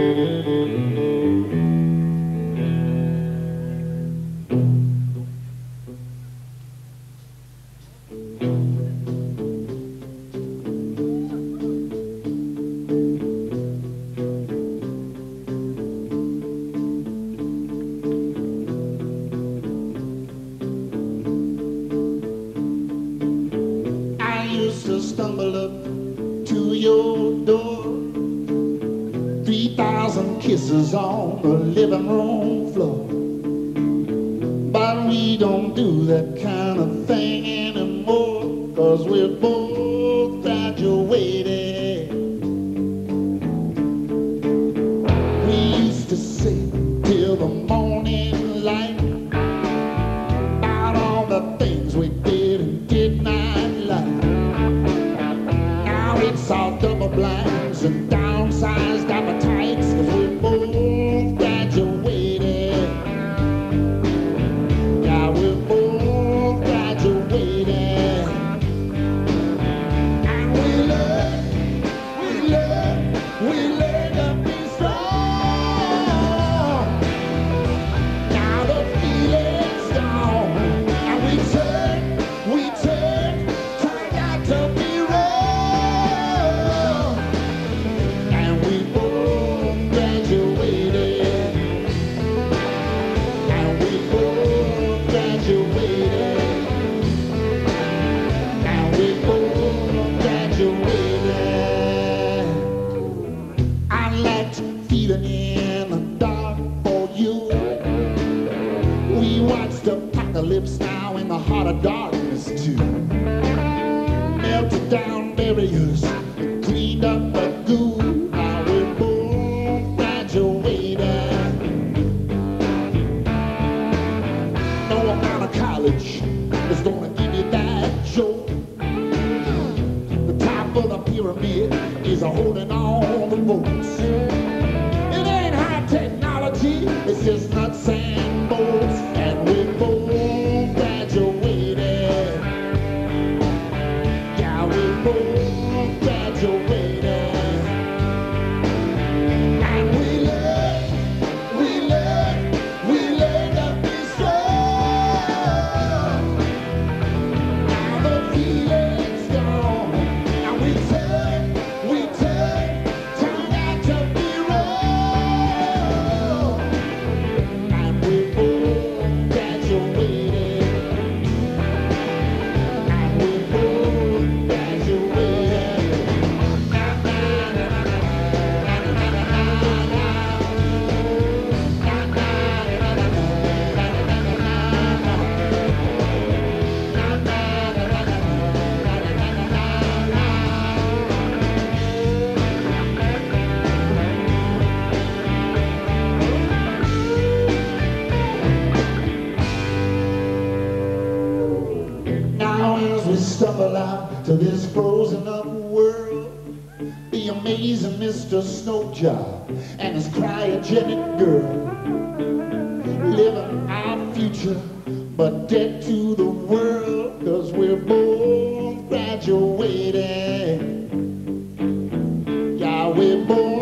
thank you. some kisses on the living room floor. But we don't do that kind of thing anymore, cause we're both graduated. We used to sit till the morning light about all the things we did and did not like. Now it's all double blinds and downsized appetites. lives now in the heart of darkness too. Melted down barriers and cleaned up the goo. Now we're both graduated. No amount of college is gonna give you that joke. The top of the pyramid is holding all the rope. Oh, graduated. stumble out to this frozen up world. The amazing Mr. Snowjob and his cryogenic girl. Living our future, but dead to the world, cause we're both graduating. Yeah, we're both